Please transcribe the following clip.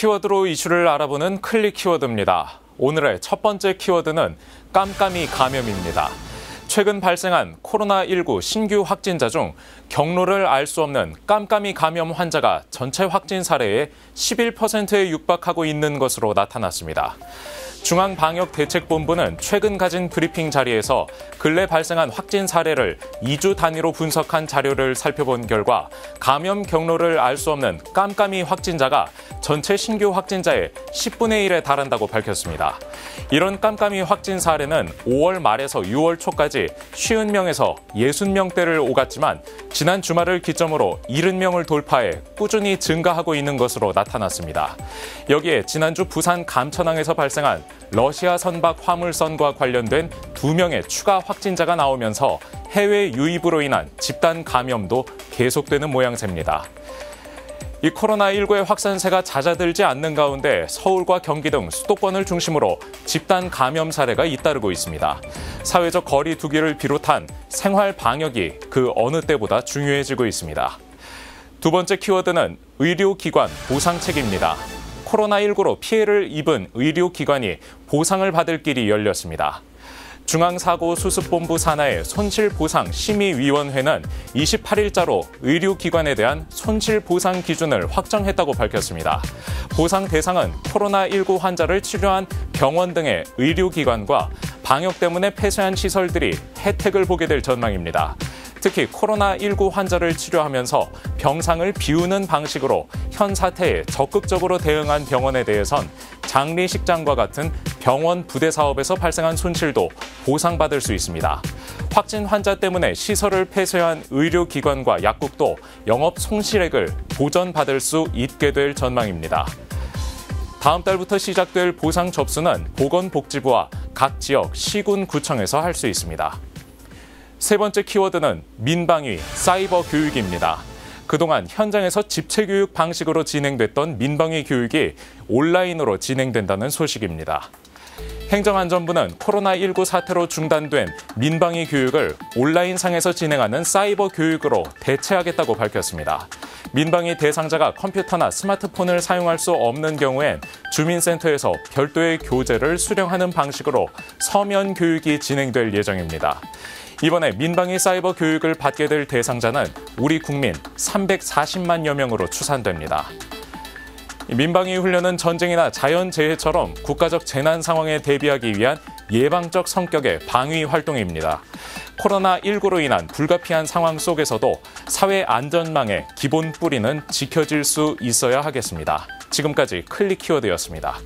키워드로 이슈를 알아보는 클릭 키워드입니다. 오늘의 첫 번째 키워드는 깜깜이 감염입니다. 최근 발생한 코로나19 신규 확진자 중 경로를 알 수 없는 깜깜이 감염 환자가 전체 확진 사례의 11%에 육박하고 있는 것으로 나타났습니다. 중앙방역대책본부는 최근 가진 브리핑 자리에서 근래 발생한 확진 사례를 2주 단위로 분석한 자료를 살펴본 결과 감염 경로를 알 수 없는 깜깜이 확진자가 전체 신규 확진자의 10분의 1에 달한다고 밝혔습니다. 이런 깜깜이 확진 사례는 5월 말에서 6월 초까지 50명에서 60명대를 오갔지만 지난 주말을 기점으로 70명을 돌파해 꾸준히 증가하고 있는 것으로 나타났습니다. 여기에 지난주 부산 감천항에서 발생한 러시아 선박 화물선과 관련된 두 명의 추가 확진자가 나오면서 해외 유입으로 인한 집단 감염도 계속되는 모양새입니다. 이 코로나19의 확산세가 잦아들지 않는 가운데 서울과 경기 등 수도권을 중심으로 집단 감염 사례가 잇따르고 있습니다. 사회적 거리 두기를 비롯한 생활 방역이 그 어느 때보다 중요해지고 있습니다. 두 번째 키워드는 의료기관 보상 책입니다. 코로나19로 피해를 입은 의료기관이 보상을 받을 길이 열렸습니다. 중앙사고수습본부 산하의 손실보상심의위원회는 28일자로 의료기관에 대한 손실보상 기준을 확정했다고 밝혔습니다. 보상 대상은 코로나19 환자를 치료한 병원 등의 의료기관과 방역 때문에 폐쇄한 시설들이 혜택을 보게 될 전망입니다. 특히 코로나19 환자를 치료하면서 병상을 비우는 방식으로 현 사태에 적극적으로 대응한 병원에 대해선 장례식장과 같은 병원 부대 사업에서 발생한 손실도 보상받을 수 있습니다. 확진 환자 때문에 시설을 폐쇄한 의료기관과 약국도 영업 손실액을 보전받을 수 있게 될 전망입니다. 다음 달부터 시작될 보상 접수는 보건복지부와 각 지역 시군 구청에서 할 수 있습니다. 세 번째 키워드는 민방위, 사이버 교육입니다. 그동안 현장에서 집체 교육 방식으로 진행됐던 민방위 교육이 온라인으로 진행된다는 소식입니다. 행정안전부는 코로나19 사태로 중단된 민방위 교육을 온라인상에서 진행하는 사이버 교육으로 대체하겠다고 밝혔습니다. 민방위 대상자가 컴퓨터나 스마트폰을 사용할 수 없는 경우엔 주민센터에서 별도의 교재를 수령하는 방식으로 서면 교육이 진행될 예정입니다. 이번에 민방위 사이버 교육을 받게 될 대상자는 우리 국민 340만여 명으로 추산됩니다. 민방위 훈련은 전쟁이나 자연재해처럼 국가적 재난 상황에 대비하기 위한 예방적 성격의 방위 활동입니다. 코로나19로 인한 불가피한 상황 속에서도 사회 안전망의 기본 뿌리는 지켜질 수 있어야 하겠습니다. 지금까지 클릭 키워드였습니다.